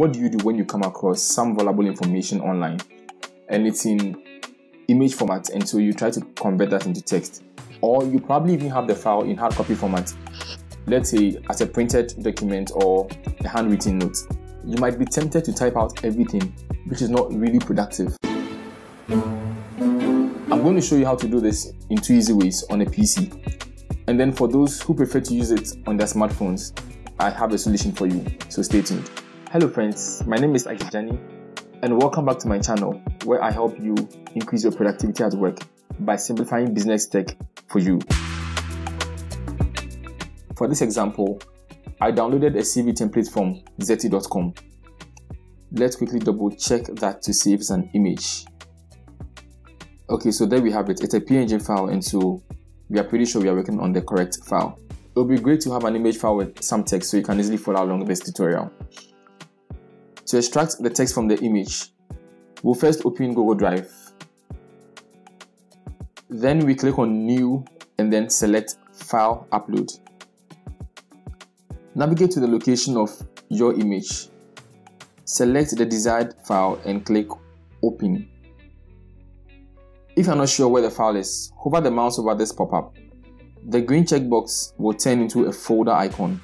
what do you do when you come across some valuable information online? And it's in image format and so you try to convert that into text. Or you probably even have the file in hard copy format. Let's say as a printed document or a handwritten note. You might be tempted to type out everything which is not really productive. I'm going to show you how to do this in two easy ways on a pc and then for those who prefer to use it on their smartphones i have a solution for you. So stay tuned hello friends my name is Akijani and welcome back to my channel where I help you increase your productivity at work by simplifying business tech for you. For this example, I downloaded a CV template from Zety.com. Let's quickly double check that to see if it's an image. Okay, so there we have it. It's a PNG file and so we are pretty sure we are working on the correct file. It would be great to have an image file with some text so you can easily follow along this tutorial. To extract the text from the image, we'll first open Google Drive. Then we click on New and then select File Upload. Navigate to the location of your image. Select the desired file and click Open. If you're not sure where the file is, hover the mouse over this pop-up. The green checkbox will turn into a folder icon.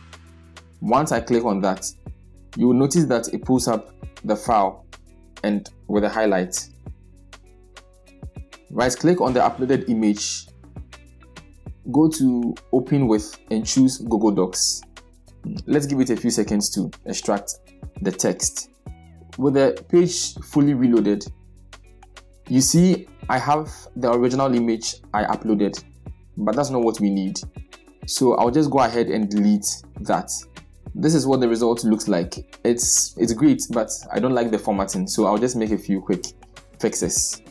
Once I click on that, you will notice that it pulls up the file and with a highlight. Right click on the uploaded image, go to open with and choose Google Docs. Let's give it a few seconds to extract the text. With the page fully reloaded, you see I have the original image I uploaded, but that's not what we need. So I'll just go ahead and delete that this is what the result looks like. It's it's great, but I don't like the formatting, so I'll just make a few quick fixes.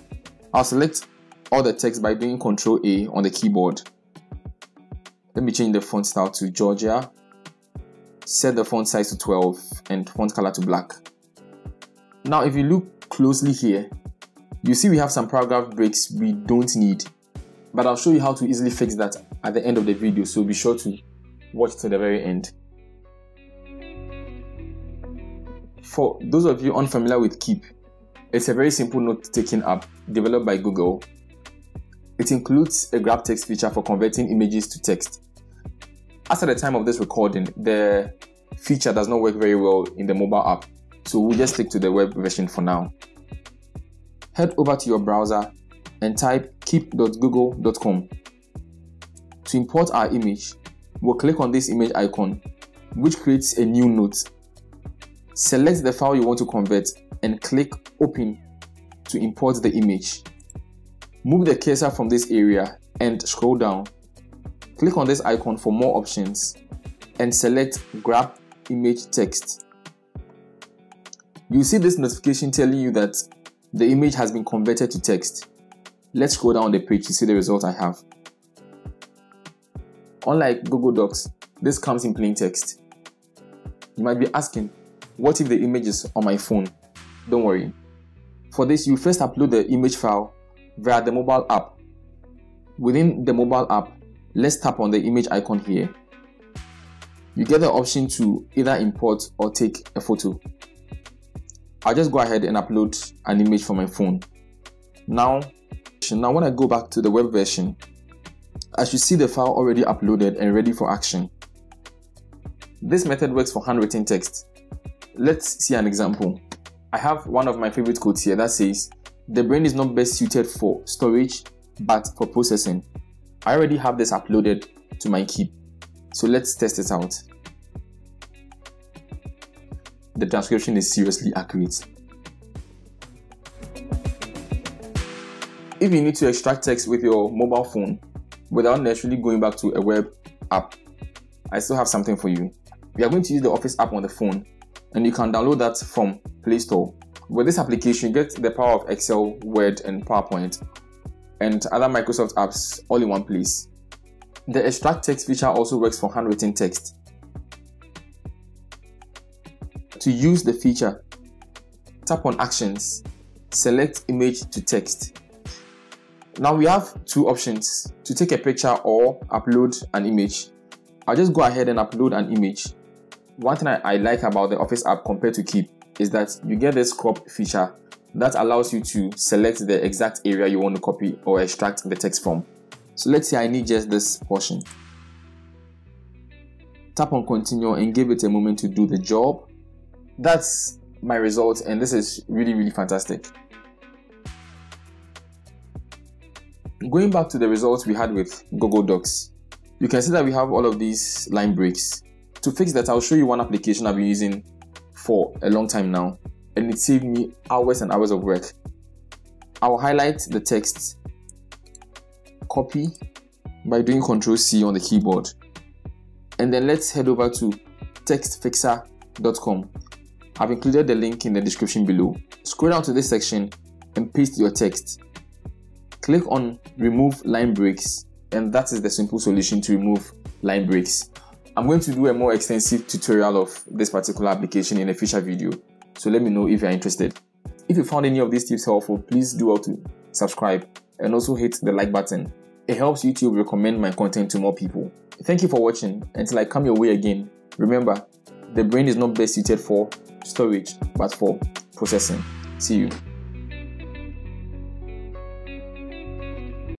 I'll select all the text by doing Ctrl A on the keyboard. Let me change the font style to Georgia. Set the font size to 12 and font color to black. Now, if you look closely here, you see we have some paragraph breaks we don't need, but I'll show you how to easily fix that at the end of the video, so be sure to watch to the very end. For those of you unfamiliar with Keep, it's a very simple note-taking app developed by Google. It includes a grab text feature for converting images to text. As at the time of this recording, the feature does not work very well in the mobile app, so we'll just stick to the web version for now. Head over to your browser and type keep.google.com. To import our image, we'll click on this image icon, which creates a new note Select the file you want to convert and click Open to import the image. Move the cursor from this area and scroll down. Click on this icon for more options and select Grab Image Text. You see this notification telling you that the image has been converted to text. Let's scroll down the page to see the result I have. Unlike Google Docs, this comes in plain text. You might be asking, what if the image is on my phone? Don't worry. For this, you first upload the image file via the mobile app. Within the mobile app, let's tap on the image icon here. You get the option to either import or take a photo. I'll just go ahead and upload an image from my phone. Now, now when I go back to the web version, I should see the file already uploaded and ready for action. This method works for handwritten text Let's see an example. I have one of my favorite quotes here that says, The brain is not best suited for storage, but for processing. I already have this uploaded to my Keep. So let's test it out. The transcription is seriously accurate. If you need to extract text with your mobile phone without necessarily going back to a web app, I still have something for you. We are going to use the Office app on the phone and you can download that from Play Store. With this application, you get the power of Excel, Word, and PowerPoint, and other Microsoft apps all in one place. The extract text feature also works for handwritten text. To use the feature, tap on Actions, select Image to Text. Now we have two options to take a picture or upload an image. I'll just go ahead and upload an image one thing I, I, like about the Office app compared to Keep is that you get this crop feature that allows you to select the exact area you want to copy or extract the text from. So let's say I need just this portion. Tap on continue and give it a moment to do the job. That's my result and this is really really fantastic. Going back to the results we had with Google Docs, you can see that we have all of these line breaks. To fix that, I'll show you one application I've been using for a long time now and it saved me hours and hours of work. I'll highlight the text, copy by doing Ctrl C on the keyboard, and then let's head over to textfixer.com. I've included the link in the description below. Scroll down to this section and paste your text. Click on remove line breaks, and that is the simple solution to remove line breaks. I'm going to do a more extensive tutorial of this particular application in a future video. So let me know if you're interested. If you found any of these tips helpful, please do well to subscribe and also hit the like button. It helps YouTube recommend my content to more people. Thank you for watching. Until I come your way again, remember, the brain is not best suited for storage, but for processing. See you.